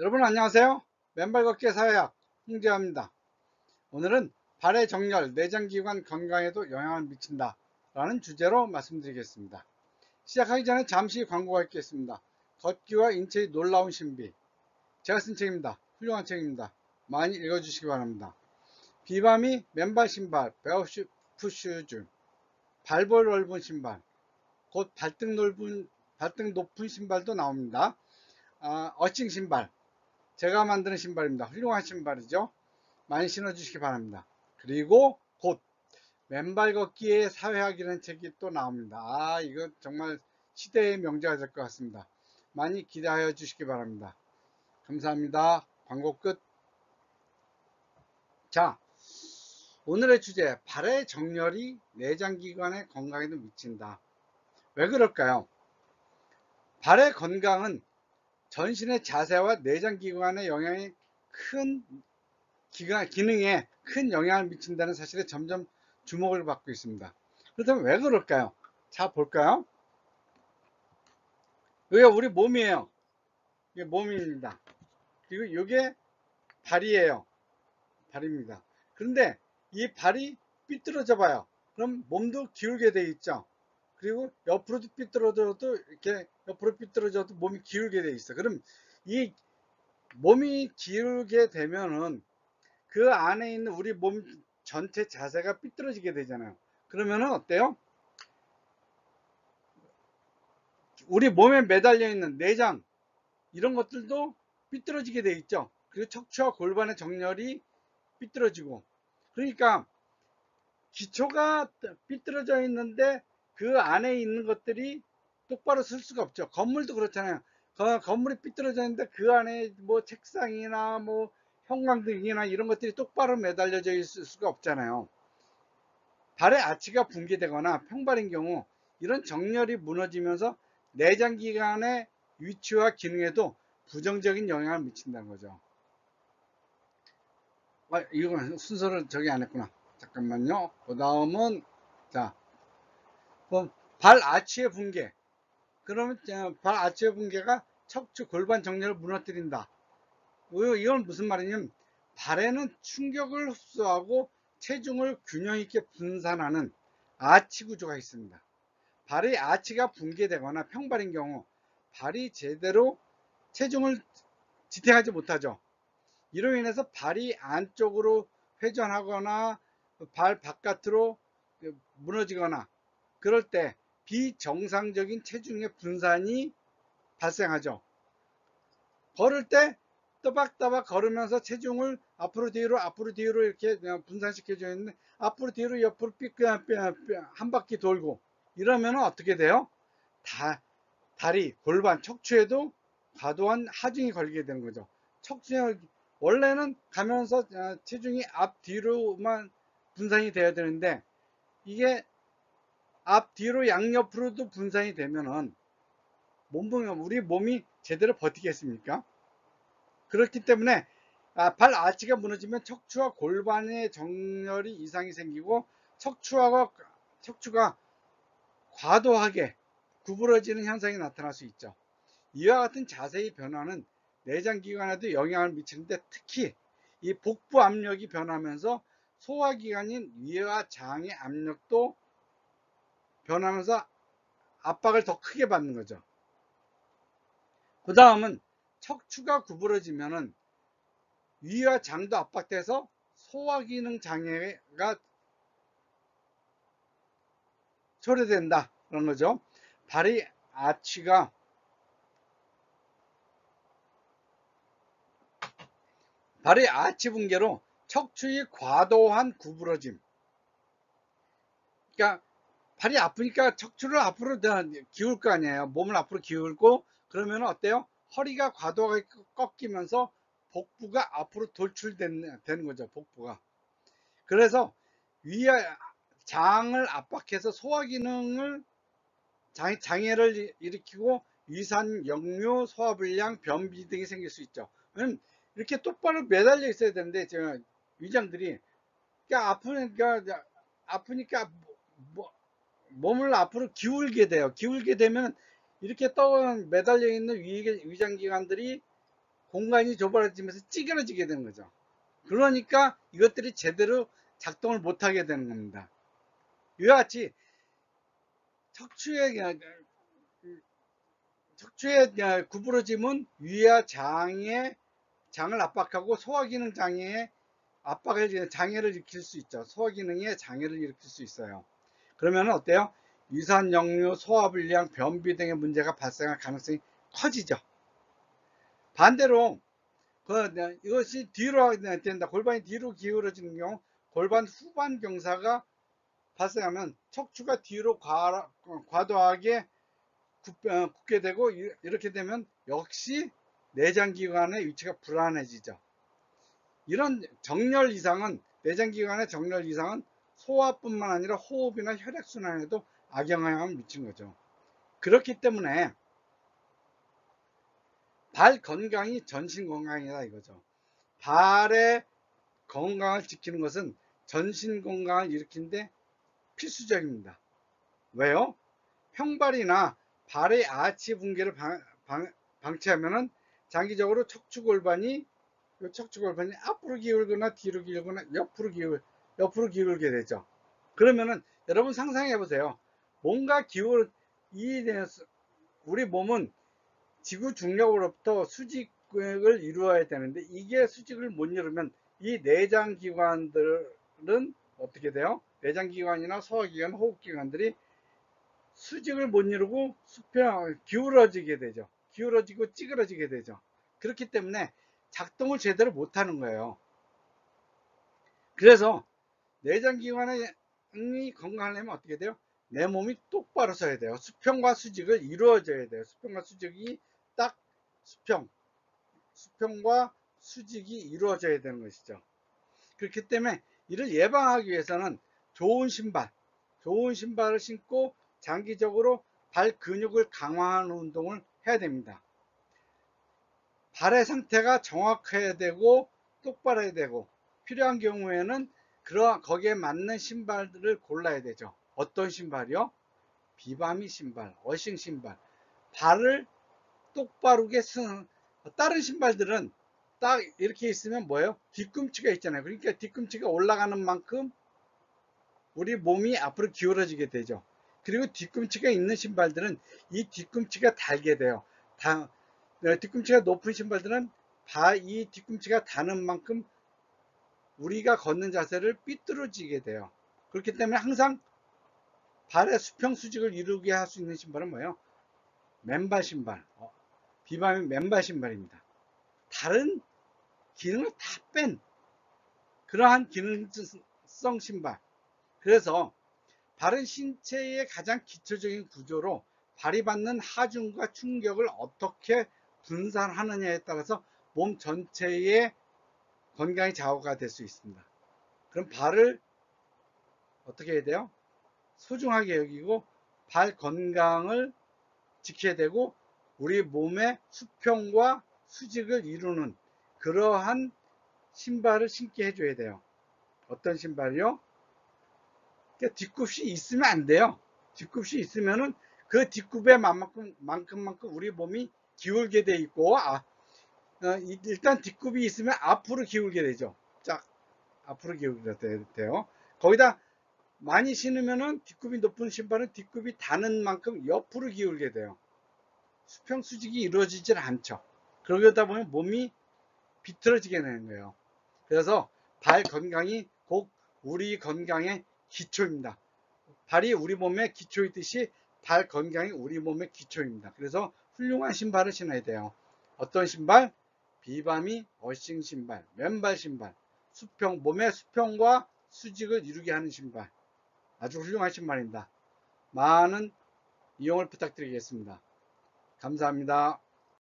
여러분 안녕하세요. 맨발 걷기 사회학 홍재화입니다. 오늘은 발의 정렬, 내장기관 건강에도 영향을 미친다 라는 주제로 말씀드리겠습니다. 시작하기 전에 잠시 광고가 있겠습니다. 걷기와 인체의 놀라운 신비 제가 쓴 책입니다. 훌륭한 책입니다. 많이 읽어주시기 바랍니다. 비바미 맨발 신발, barefoot shoes, 발볼 넓은 신발, 곧 발등 넓은 발등 높은 신발도 나옵니다. 아, 어칭 신발, 제가 만드는 신발입니다. 훌륭한 신발이죠. 많이 신어주시기 바랍니다. 그리고 곧 맨발 걷기의 사회학이라는 책이 또 나옵니다. 아 이거 정말 시대의 명제가 될 것 같습니다. 많이 기대하여 주시기 바랍니다. 감사합니다. 광고 끝. 자 오늘의 주제 발의 정렬이 내장기관의 건강에도 미친다. 왜 그럴까요? 발의 건강은 전신의 자세와 내장 기관의 영향이 큰 기관, 기능에 큰 영향을 미친다는 사실에 점점 주목을 받고 있습니다. 그렇다면 왜 그럴까요? 자 볼까요? 여기가 우리 몸이에요. 이게 몸입니다. 그리고 이게 발이에요. 발입니다. 그런데 이 발이 삐뚤어져 봐요. 그럼 몸도 기울게 돼 있죠. 그리고 옆으로도 삐뚤어져도 이렇게 옆으로 삐뚤어져도 몸이 기울게 돼 있어. 그럼 이 몸이 기울게 되면은 그 안에 있는 우리 몸 전체 자세가 삐뚤어지게 되잖아요. 그러면은 어때요? 우리 몸에 매달려 있는 내장 이런 것들도 삐뚤어지게 돼 있죠. 그리고 척추와 골반의 정렬이 삐뚤어지고 그러니까 기초가 삐뚤어져 있는데 그 안에 있는 것들이 똑바로 쓸 수가 없죠. 건물도 그렇잖아요. 건물이 삐뚤어져 있는데 그 안에 뭐 책상이나 뭐 형광등이나 이런 것들이 똑바로 매달려져 있을 수가 없잖아요. 발의 아치가 붕괴되거나 평발인 경우 이런 정렬이 무너지면서 내장기관의 위치와 기능에도 부정적인 영향을 미친다는 거죠. 아, 이거 순서를 저기 안 했구나. 잠깐만요. 그 다음은 자, 발 아치의 붕괴. 그러면 발 아치의 붕괴가 척추 골반 정렬을 무너뜨린다. 이건 무슨 말이냐면 발에는 충격을 흡수하고 체중을 균형 있게 분산하는 아치 구조가 있습니다. 발의 아치가 붕괴되거나 평발인 경우 발이 제대로 체중을 지탱하지 못하죠. 이로 인해서 발이 안쪽으로 회전하거나 발 바깥으로 무너지거나 그럴 때 비정상적인 체중의 분산이 발생하죠. 걸을 때 또박또박 걸으면서 체중을 앞으로 뒤로 앞으로 뒤로 이렇게 분산시켜져 있는데 앞으로 뒤로 옆으로 한 바퀴 돌고 이러면 어떻게 돼요? 다, 다리, 골반, 척추에도 과도한 하중이 걸리게 되는 거죠. 척추에 원래는 가면서 어, 체중이 앞 뒤로만 분산이 돼야 되는데 이게 앞 뒤로 양옆으로도 분산이 되면은 몸 우리 몸이 제대로 버티겠습니까? 그렇기 때문에 아, 발 아치가 무너지면 척추와 골반의 정렬이 이상이 생기고 척추와 척추가 과도하게 구부러지는 현상이 나타날 수 있죠. 이와 같은 자세의 변화는 내장기관에도 영향을 미치는데 특히 이 복부 압력이 변하면서 소화기관인 위와 장의 압력도 변하면서 압박을 더 크게 받는 거죠. 그 다음은 척추가 구부러지면은 위와 장도 압박돼서 소화기능 장애가 초래된다 그런 거죠. 발이 아치가 발의 아치 붕괴로 척추의 과도한 구부러짐 그러니까 발이 아프니까 척추를 앞으로 기울 거 아니에요. 몸을 앞으로 기울고 그러면 어때요? 허리가 과도하게 꺾이면서 복부가 앞으로 돌출되는 거죠 복부가. 그래서 위에 장을 압박해서 소화 기능을 장애 를 일으키고 위산, 역류, 소화불량, 변비 등이 생길 수 있죠. 이렇게 똑바로 매달려 있어야 되는데 제가 위장들이 그러니까 아프니까 아프니까 뭐, 몸을 앞으로 기울게 돼요. 기울게 되면 이렇게 떠 매달려 있는 위, 위장기관들이 공간이 좁아지면서 찌그러지게 되는 거죠. 그러니까 이것들이 제대로 작동을 못하게 되는 겁니다. 이와 같이 척추의 척추의 구부러짐은 위와 장의 장을 압박하고 소화기능 장애에 압박을 장애를 일으킬 수 있죠. 소화기능에 장애를 일으킬 수 있어요. 그러면 어때요? 유산 역류, 소화불량, 변비 등의 문제가 발생할 가능성이 커지죠. 반대로 그 이것이 뒤로 된다. 골반이 뒤로 기울어지는 경우 골반 후반 경사가 발생하면 척추가 뒤로 과, 과도하게 어, 굳게 되고 이렇게 되면 역시 내장기관의 위치가 불안해지죠. 이런 정렬 이상은 내장기관의 정렬 이상은 소화뿐만 아니라 호흡이나 혈액순환에도 악영향을 미친 거죠. 그렇기 때문에 발 건강이 전신 건강이다 이거죠. 발의 건강을 지키는 것은 전신 건강을 일으키는데 필수적입니다. 왜요? 평발이나 발의 아치 붕괴를 방, 방, 방치하면은 장기적으로 척추골반이 척추골반이 앞으로 기울거나 뒤로 기울거나 옆으로 기울 옆으로 기울게 되죠. 그러면은 여러분 상상해 보세요. 뭔가 기울 이 우리 몸은 지구 중력으로부터 수직을 이루어야 되는데 이게 수직을 못 이루면 이 내장 기관들은 어떻게 돼요? 내장 기관이나 소화기관, 호흡기관들이 수직을 못 이루고 수평 기울어지게 되죠. 기울어지고 찌그러지게 되죠. 그렇기 때문에 작동을 제대로 못 하는 거예요. 그래서 내장기관이 건강하려면 어떻게 돼요? 내 몸이 똑바로 서야 돼요. 수평과 수직을 이루어져야 돼요. 수평과 수직이 딱 수평, 수평과 수직이 이루어져야 되는 것이죠. 그렇기 때문에 이를 예방하기 위해서는 좋은 신발, 좋은 신발을 신고 장기적으로 발 근육을 강화하는 운동을 해야 됩니다. 발의 상태가 정확해야 되고 똑바로 야 되고 필요한 경우에는 그러 거기에 맞는 신발들을 골라야 되죠. 어떤 신발이요? 비바미 신발, 어싱 신발. 발을 똑바르게 쓰는 다른 신발들은 딱 이렇게 있으면 뭐예요? 뒤꿈치가 있잖아요. 그러니까 뒤꿈치가 올라가는 만큼 우리 몸이 앞으로 기울어지게 되죠. 그리고 뒤꿈치가 있는 신발들은 이 뒤꿈치가 달게 돼요. 다, 네, 뒤꿈치가 높은 신발들은 바, 이 뒤꿈치가 닿는 만큼 우리가 걷는 자세를 삐뚤어지게 돼요. 그렇기 때문에 항상 발의 수평 수직을 이루게 할 수 있는 신발은 뭐예요? 맨발 신발. 어, 비바면 맨발 신발입니다. 다른 기능을 다 뺀 그러한 기능성 신발. 그래서 발은 신체의 가장 기초적인 구조로 발이 받는 하중과 충격을 어떻게 분산하느냐에 따라서 몸 전체의 건강이 좌우가 될 수 있습니다. 그럼 발을 어떻게 해야 돼요? 소중하게 여기고 발 건강을 지켜야 되고 우리 몸의 수평과 수직을 이루는 그러한 신발을 신게 해줘야 돼요. 어떤 신발이요? 그러니까 뒤굽이 있으면 안 돼요. 뒤굽이 있으면은 그 뒷굽에 만큼, 만큼만큼 우리 몸이 기울게 돼 있고, 아, 어, 일단 뒷굽이 있으면 앞으로 기울게 되죠. 쫙, 앞으로 기울게 돼요. 거기다 많이 신으면은 뒷굽이 높은 신발은 뒷굽이 닿는 만큼 옆으로 기울게 돼요. 수평 수직이 이루어지질 않죠. 그러다 보면 몸이 비틀어지게 되는 거예요. 그래서 발 건강이 꼭 우리 건강의 기초입니다. 발이 우리 몸의 기초이듯이 발 건강이 우리 몸의 기초입니다. 그래서 훌륭한 신발을 신어야 돼요. 어떤 신발? 비바미 어싱 신발, 맨발 신발, 수평, 몸의 수평과 수직을 이루게 하는 신발. 아주 훌륭한 신발입니다. 많은 이용을 부탁드리겠습니다. 감사합니다.